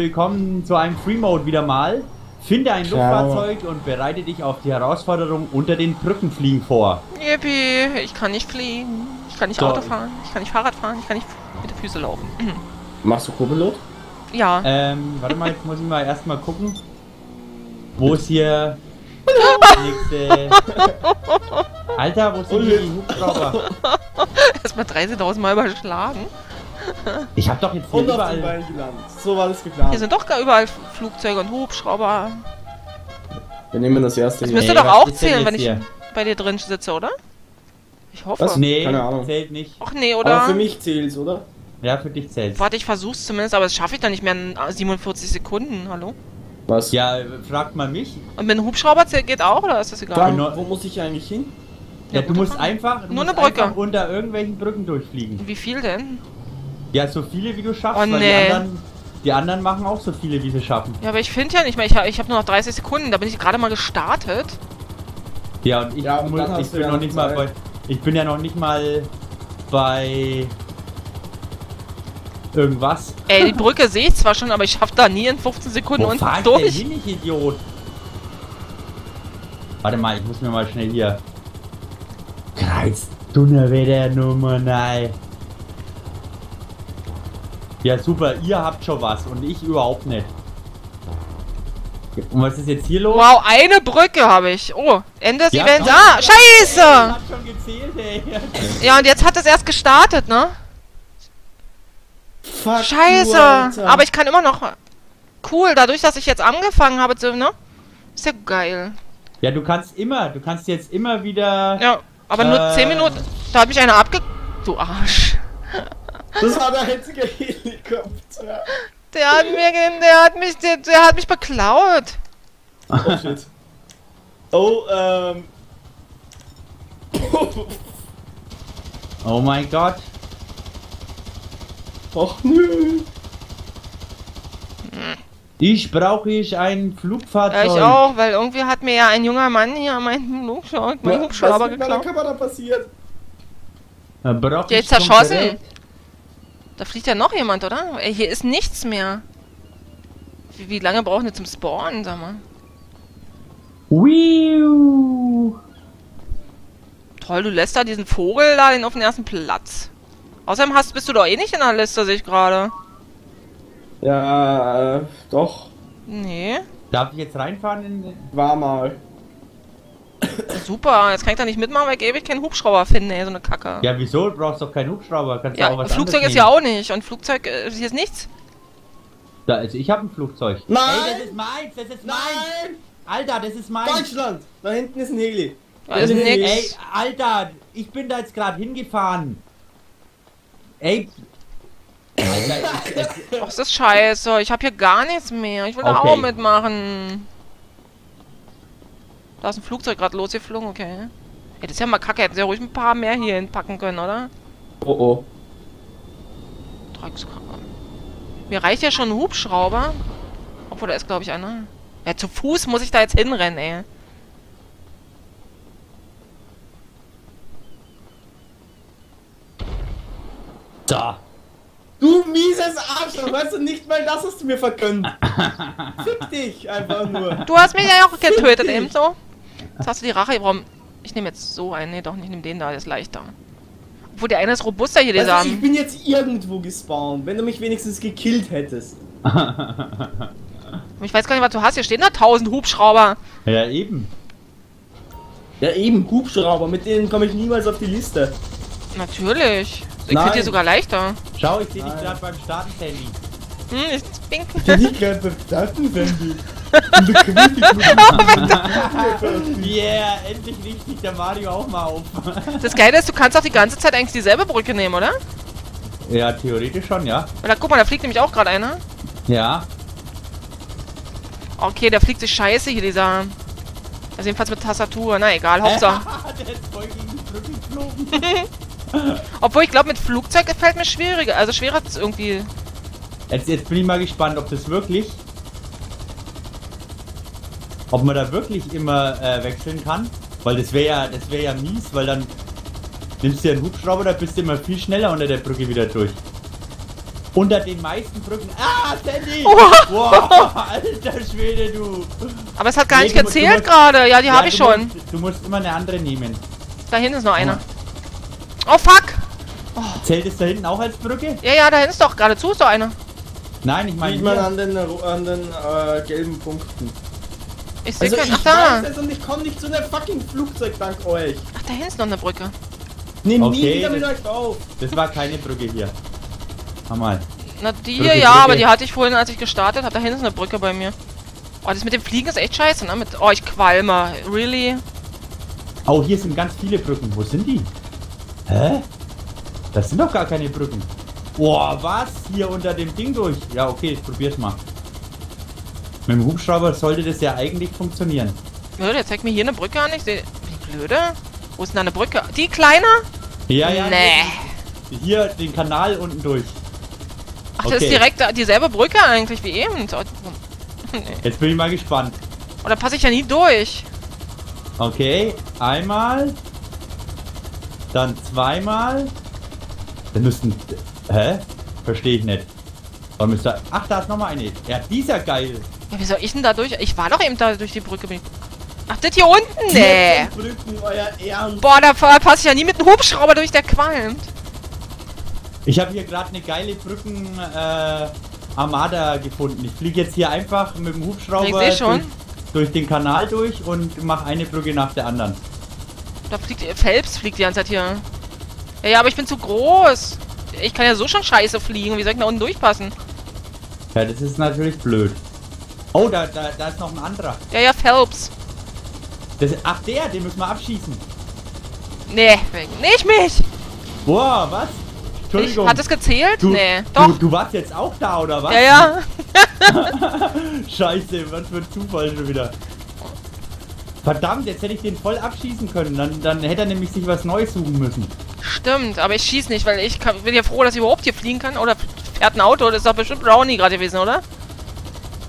Willkommen zu einem Free Mode wieder mal. Finde ein Ciao. Luftfahrzeug und bereite dich auf die Herausforderung unter den Brückenfliegen vor. Yippie, ich kann nicht fliegen. Ich kann nicht So. Auto fahren. Ich kann nicht Fahrrad fahren. Ich kann nicht mit den Füßen laufen. Machst du Co-Pilot? Ja. Ähm, warte mal, jetzt muss ich mal erstmal gucken, wo ist hier nächste... Alter, wo sind hier die Hubschrauber? Erstmal 30.000 Mal überschlagen. Ich hab doch jetzt hier Und überall... Gelandet. So war das geplant. Hier sind doch gar überall Flugzeuge und Hubschrauber. Wir nehmen das erste Das müsste Nee, doch auch zählen, wenn ich hier? bei dir drin sitze, oder? Ich hoffe. Was? Nee, Keine Ahnung. zählt nicht. Ach nee, Aber oder? für mich zählt's, oder? Ja, für dich zählt. Warte, ich versuch's zumindest, aber das schaffe ich dann nicht mehr in 47 Sekunden. Hallo? Was? Ja, fragt mal mich. Und mit einem Hubschrauber zählt- geht auch, oder ist das egal? Dann, wo muss ich eigentlich hin? Ja, Ja, du musst einfach, du Nur musst eine Brücke. einfach unter irgendwelchen Brücken durchfliegen. Wie viel denn? Ja, so viele wie du schaffst, Oh, weil nee. die anderen, die anderen machen auch so viele, wie sie schaffen. Ja, aber ich finde ja nicht mehr. Ich, ich habe nur noch 30 Sekunden. Da bin ich gerade mal gestartet. Ja, und ich, Ja, und muss, ich du bin ja noch nicht mal bei, Zeit. ich bin ja noch nicht mal bei irgendwas. Ey, die Brücke sehe ich zwar schon, aber ich schaffe da nie in 15 Sekunden Wo unten fahr ich denn durch. hin, ich Idiot? Warte mal, ich muss mir mal schnell hier. Kreis, Donnerwetter-Nummer, nein. Ja, super, ihr habt schon was und ich überhaupt nicht. Und was ist jetzt hier los? Wow, eine Brücke habe ich. Oh, Ende des Ja, Events. Ah, scheiße! hat schon gezählt, ey. Ja, und jetzt hat es erst gestartet, ne? Fuck Scheiße! Alter. Aber ich kann immer noch... Cool, dadurch, dass ich jetzt angefangen habe, zu, ne? Ist ja geil. Ja, du kannst immer, du kannst jetzt immer wieder. Ja, aber nur Äh. 10 Minuten. Da hat mich einer abge... Du Arsch. Das war der einzige Helikopter. Der hat mir... Der hat mich... Der, der hat mich beklaut. Oh shit. Oh, ähm. Oh mein Gott. Och nö. Ich brauche ich ein Ja, Flugfahrzeug. ich auch, weil irgendwie hat mir ja ein junger Mann hier meinen Hubschrauber, meinen Hubschrauber Was ist mit meiner geklaut. Kamera passiert? Da brauch Der ist zerschossen. Konkurrenz. Da fliegt ja noch jemand, oder? Ey, hier ist nichts mehr. Wie, wie lange brauchen wir zum Spawnen, sag mal? Wiu. Toll, du lässt da diesen Vogel da den auf den ersten Platz. Außerdem hast, bist du doch eh nicht in der Liste, sehe ich gerade. Ja, äh, doch. Nee. Darf ich jetzt reinfahren in den... War mal. Super, jetzt kann ich da nicht mitmachen, weil ich ewig keinen Hubschrauber finde, ey, so eine Kacke. Ja, wieso? Du brauchst doch keinen Hubschrauber. Kannst du Ja, auch was Flugzeug anderes ist ja auch nicht. Und Flugzeug, äh, hier ist nichts. Da, also ich habe ein Flugzeug. Nein! Ey, das ist meins, das ist meins. Nein! Alter, das ist meins. Deutschland! Da hinten ist ein Heli. Da ist nix. Ey, Alter, ich bin da jetzt gerade hingefahren. Ey. Alter, ich, es, Ach, ist das scheiße. Ich habe hier gar nichts mehr. Ich will da Okay. auch mitmachen. Da ist ein Flugzeug gerade losgeflogen, okay. Ey, das ist ja mal kacke. Hätten sie ja ruhig ein paar mehr hier hinpacken können, oder? Oh oh. Dreckskacke. Mir reicht ja schon ein Hubschrauber. Obwohl, da ist, glaube ich, einer. Ja, zu Fuß muss ich da jetzt hinrennen, ey. da. Du mieses Arschloch, weißt du nicht mal das hast du mir vergönnt. Fick dich einfach nur. Du hast mich ja auch getötet, dich. Jetzt hast du die Rache. Warum? Ich nehme jetzt so einen. Nee, doch nicht. Ich nehme den da. Der ist leichter. Obwohl, der eine ist robuster hier, dieser. Weißt du, ich bin jetzt irgendwo gespawnt, wenn du mich wenigstens gekillt hättest. Ich weiß gar nicht, was du hast. Hier stehen da tausend Hubschrauber. Ja, eben. Ja eben, Hubschrauber, mit denen komme ich niemals auf die Liste. Natürlich. Ich finde die sogar leichter. Schau, ich sehe dich gerade beim Starten, Sandy. Hm, ich bin Ich gerade beim Daten, Sandy. Yeah, endlich riecht sich der Mario auch mal auf. Das Geile ist, du kannst auch die ganze Zeit eigentlich dieselbe Brücke nehmen, oder? ja, theoretisch schon, ja. Oder guck mal, da fliegt nämlich auch gerade einer. Ja. Okay, der fliegt sich scheiße hier, dieser. Also jedenfalls mit Tastatur. Na egal, Hauptsache. der ist voll gegen die Brücke geflogen. Obwohl ich glaube, mit Flugzeug fällt mir schwieriger. Also schwerer ist irgendwie. Jetzt, jetzt bin ich mal gespannt, ob das wirklich... Ob man da wirklich immer äh, wechseln kann. Weil das wäre ja, das wäre ja mies, weil dann nimmst du ja einen Hubschrauber, da bist du immer viel schneller unter der Brücke wieder durch. Unter den meisten Brücken. Ah, Sandy! Oh. Wow, alter Schwede, du. Aber es hat gar Nee, nicht gezählt gerade. Ja, die Ja, habe ich schon. Musst, du musst immer eine andere nehmen. Da hinten ist noch einer. Oh fuck! Zählt es da hinten auch als Brücke? Ja, ja, da hinten ist doch geradezu ist doch einer. Nein, ich meine Sieht man an den, an den äh, gelben Punkten. Ich sehe Also keinen. ich Ach da! weiß es und ich komme nicht zu einem fucking Flugzeug dank euch. Ach, da hinten ist noch eine Brücke. Nimm Okay, nie wieder mit euch auf. Das war keine Brücke hier. Mach mal. Na, die Brücke, hier, ja, Brücke. aber die hatte ich vorhin, als ich gestartet habe. Da hinten ist eine Brücke bei mir. Oh, das mit dem Fliegen ist echt scheiße, ne? Mit, oh, ich qualme. Really? Oh, hier sind ganz viele Brücken. Wo sind die? Hä? Das sind doch gar keine Brücken. Boah, was? Hier unter dem Ding durch. Ja, okay, ich probier's mal. Mit dem Hubschrauber sollte das ja eigentlich funktionieren. Ja, der zeigt mir hier eine Brücke an. Ich sehe. Wie blöde. Wo ist denn da eine Brücke? Die kleine? Ja, ja. Nee. Hier den Kanal unten durch. Ach, das ist Okay. direkt dieselbe Brücke eigentlich wie eben. Oh, nee. Jetzt bin ich mal gespannt. Oh, da passe ich ja nie durch. Okay, einmal. Dann zweimal. Dann müssten. Hä? Verstehe ich nicht. Warum ist da. Ach, da ist nochmal eine. Ja, die ist ja geil. Ja, wie soll ich denn da durch? Ich war doch eben da durch die Brücke. Ach, das hier unten? Nee. 14 Brücken. Boah, da passe ich ja nie mit einem Hubschrauber durch, der qualmt. Ich habe hier gerade eine geile Brücken äh, Armada gefunden. Ich fliege jetzt hier einfach mit dem Hubschrauber Ich seh schon. Durch, durch den Kanal durch und mache eine Brücke nach der anderen. Da fliegt Phelps fliegt die ganze Zeit hier. Ja, ja, aber ich bin zu groß. Ich kann ja so schon scheiße fliegen. Wie soll ich da unten durchpassen? Ja, das ist natürlich blöd. Oh, da, da, da ist noch ein anderer. Ja, ja, Phelps. Das, ach, der, den müssen wir abschießen. Nee, nicht mich. Boah, was? Ich, Entschuldigung. hat es gezählt? du, nee. Du, Doch. du warst jetzt auch da, oder was? Ja, ja. Scheiße, was für ein Zufall schon wieder. Verdammt, jetzt hätte ich den voll abschießen können. Dann, dann hätte er nämlich sich was Neues suchen müssen. Stimmt, aber ich schieß nicht, weil ich kann, bin ja froh, dass ich überhaupt hier fliegen kann. Oder fährt ein Auto. Das ist doch bestimmt Brownie gerade gewesen, oder?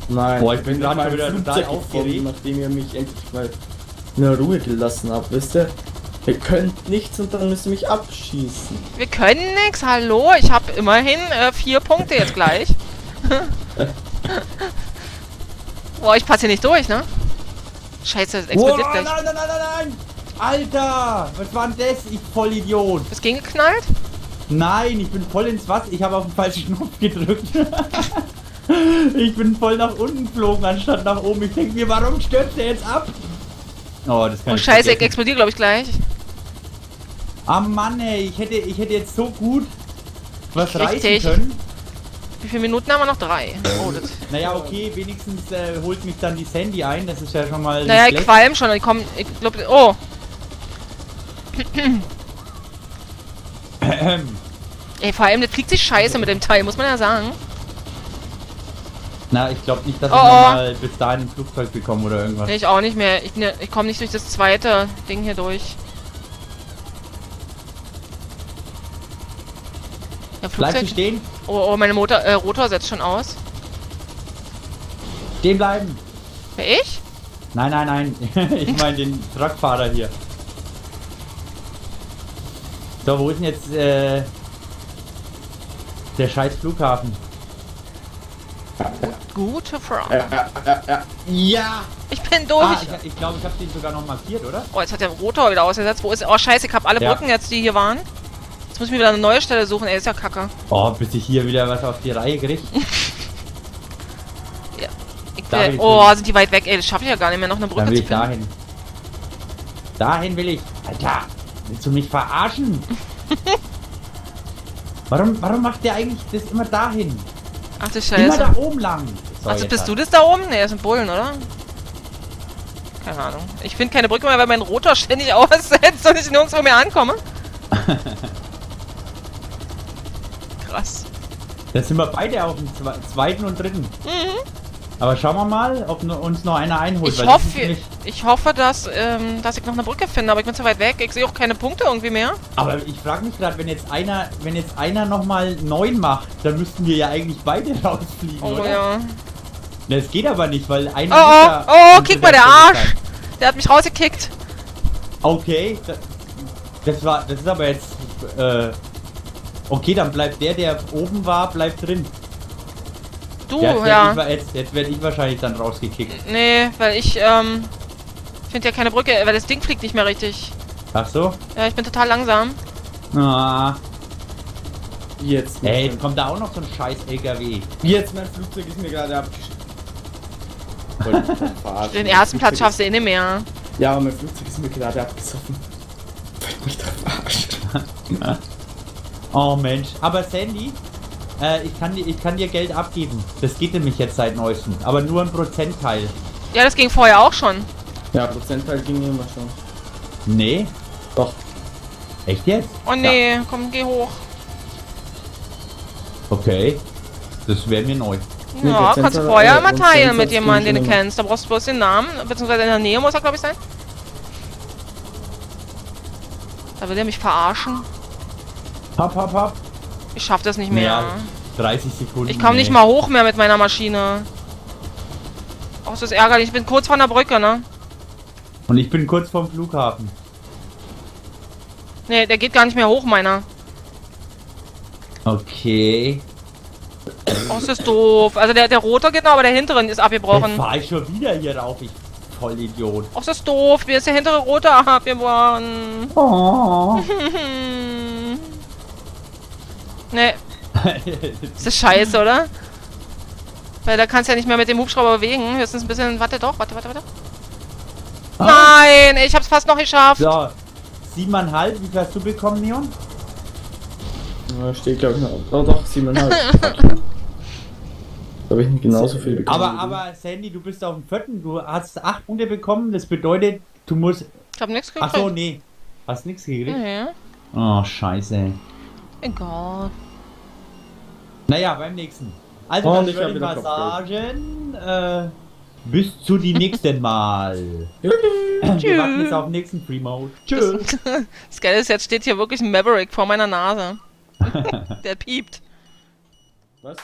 Nein, Boah, ich bin grad mal wieder total aufgeregt. nachdem ihr mich endlich mal in der Ruhe gelassen habt, wisst ihr? Ihr könnt nichts und dann müsst ihr mich abschießen. Wir können nix. Hallo, ich habe immerhin äh, vier Punkte jetzt gleich. Boah, ich passe hier nicht durch, ne? Scheiße, es Boah, explodiert nein, gleich. nein, nein, nein, nein! Alter, was war denn das? Ich Vollidiot. Ist gegengeknallt? Nein, ich bin voll ins Wasser. Ich habe auf den falschen Knopf gedrückt. ich bin voll nach unten geflogen, anstatt nach oben. Ich denke mir, warum stürzt er jetzt ab? Oh, das kann Oh ich scheiße, ich vergessen. explodiere glaube ich gleich. Ah Mann, ey, ich hätte, ich hätte jetzt so gut was reißen Richtig. können. Wie viele Minuten haben wir noch? Drei. Oh, das. Naja, okay, wenigstens äh, holt mich dann die Sandy ein. Das ist ja schon mal. Naja, ich qualm schon. Ich komm, ich glaube, oh. Ey, vor allem, das fliegt sich scheiße mit dem Teil, muss man ja sagen. Na, ich glaube nicht, dass Oh, ich oh. nochmal bis dahin ein Flugzeug bekomme oder irgendwas. Nee, ich auch nicht mehr. Ich, ne, ich komme nicht durch das zweite Ding hier durch. Ja, Bleibst du Flugzeug. stehen? Oh, oh, meine Motor, äh, Rotor setzt schon aus. Stehen bleiben. Wer ich? Nein, nein, nein. ich meine den Truckfahrer hier. So, wo ist denn jetzt äh, der scheiß Flughafen? Gute Frage. Ja, ja, ja, ja. ja. Ich bin durch. Ah, ich ich glaube, ich habe den sogar noch markiert, oder? Oh, jetzt hat der Rotor wieder ausgesetzt. Wo ist Oh, scheiße, ich habe alle Ja. Brücken jetzt, die hier waren. Jetzt muss ich mir wieder eine neue Stelle suchen. Ey, ist ja kacke. Oh, bis ich hier wieder was auf die Reihe kriege. Ich Da will, will ich oh, hin. sind die weit weg. Ey, das schaffe ich ja gar nicht mehr, noch eine Brücke Dann will zu ich finden. dahin. Dahin will ich. Alter, willst du mich verarschen? warum, warum macht der eigentlich das immer dahin? Ach du Immer Scheiße. da oben lang. So, Ach, jetzt bist hat- du das da oben? Ne, das sind Bullen, oder? Keine Ahnung. Ich finde keine Brücke mehr, weil mein Rotor ständig aussetzt und ich nirgendwo mehr ankomme. Krass. Dann sind wir beide auf dem zwe- zweiten und dritten. Mhm. Aber schauen wir mal, ob uns noch einer einholt. Ich hoffe, ich hoffe, dass, ähm, dass ich noch eine Brücke finde, aber ich bin zu weit weg. Ich sehe auch keine Punkte irgendwie mehr. aber ich frage mich gerade, wenn jetzt einer, wenn jetzt einer nochmal neun macht, dann müssten wir ja eigentlich beide rausfliegen, Oh oder? ja. Na, Es geht aber nicht, weil Oh, einer. muss oh, ja oh, unter kick mal, der Arsch! sein. Der hat mich rausgekickt. Okay, da- das war, das ist aber jetzt, äh, Okay, dann bleibt der, der oben war, bleibt drin. Du, ja. Jetzt jetzt werde ich wahrscheinlich dann rausgekickt. Nee, weil ich, ähm, finde ja keine Brücke, weil das Ding fliegt nicht mehr richtig. Ach so? Ja, ich bin total langsam. Ah. Jetzt. Ey, jetzt kommt da auch noch so ein scheiß LKW. Jetzt, mein Flugzeug ist mir gerade ich verarschen. Den ersten Platz schaffst du eh nicht mehr. Ja, aber mein Flugzeug ist mir gerade abgesoffen. Wollte mich drauf verarschen. Oh Mensch. Aber Sandy, äh, ich, kann, dir- ich kann dir Geld abgeben. Das geht nämlich jetzt seit neuestem. Aber nur ein Prozentteil. Ja, das ging vorher auch schon. Ja, Prozentteil ging immer schon. Nee? Doch. Echt jetzt? Oh nee, komm, geh hoch. Okay. Das wäre mir neu. Ja, kannst du vorher Prozentsatz teilen mit jemandem, den du kennst. Da brauchst du bloß den Namen, beziehungsweise in der Nähe muss er, glaube ich, sein. Da will er mich verarschen. Hopp, hopp, hopp. Ich schaff das nicht mehr. Ja, 30 Sekunden. Ich komme nicht nee. mal hoch mehr mit meiner Maschine. Oh, es ist ärgerlich. Ich bin kurz vor der Brücke, ne? Und ich bin kurz vorm Flughafen. Nee, der geht gar nicht mehr hoch, meiner. Okay. Oh, ist doof. Also der, der rote geht noch, aber der hintere ist Jetzt abgebrochen. fahr ich schon wieder hier rauf, ich Vollidiot. Oh, es ist doof. Mir ist der hintere rote abgebrochen. Oh. nee, ist das scheiße, oder? Weil da kannst du ja nicht mehr mit dem Hubschrauber bewegen. Höchstens ein bisschen... Warte doch, warte, warte, warte. Nein, ich hab's fast noch geschafft. so. Siebeneinhalb, wie viel hast du bekommen, Neon? Ja, steht glaube ich noch. Oh doch, siebeneinhalb. da habe ich nicht genauso viel bekommen. Aber, aber Sandy, du bist auf dem vierten. Du hast acht Punkte bekommen. Das bedeutet, du musst. Ich hab nichts gekriegt. Ach so, nee. Hast nichts gekriegt? Nee, Oh, scheiße. egal. Naja, beim nächsten. Also, Und dann ich würde hab ich mal wieder sagen, äh, bis zu die nächsten Mal. Wir warten jetzt auf den nächsten Free Mode. Tschüss. Das Geile ist, jetzt steht hier wirklich ein Maverick vor meiner Nase. Der piept. Was?